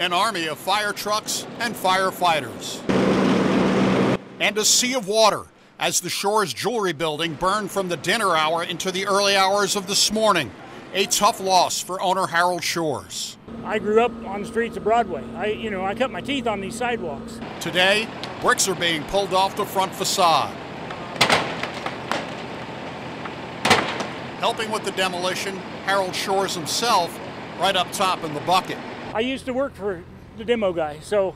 an army of fire trucks and firefighters. And a sea of water as the Shores Jewelry Building burned from the dinner hour into the early hours of this morning. A tough loss for owner Harold Shores. I grew up on the streets of Broadway. I, you know, I cut my teeth on these sidewalks. Today, bricks are being pulled off the front facade. Helping with the demolition, Harold Shores himself, right up top in the bucket. I used to work for the demo guy, so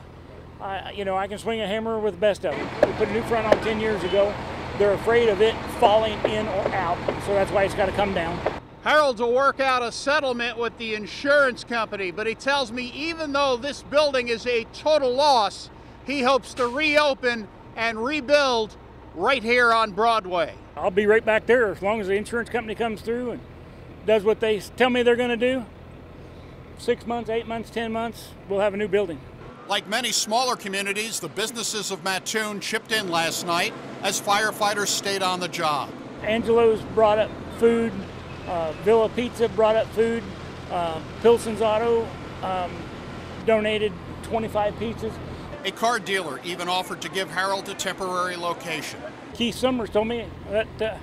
I, you know, I can swing a hammer with the best of them. We put a new front on 10 years ago. They're afraid of it falling in or out, so that's why it's got to come down. Harold's will work out a settlement with the insurance company, but he tells me even though this building is a total loss, he hopes to reopen and rebuild right here on Broadway. I'll be right back there as long as the insurance company comes through and does what they tell me they're going to do. Six months, eight months, ten months, we'll have a new building. Like many smaller communities, the businesses of Mattoon chipped in last night as firefighters stayed on the job. Angelo's brought up food, uh, Villa Pizza brought up food, uh, Pilson's Auto um, donated 25 pizzas. A car dealer even offered to give Harold a temporary location. Keith Summers told me that uh,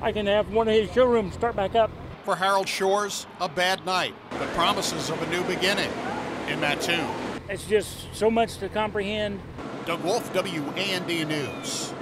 I can have one of his showrooms start back up. For Harold Shores, a bad night, but promises of a new beginning in Mattoon. It's just so much to comprehend. Doug Wolfe, WAND News.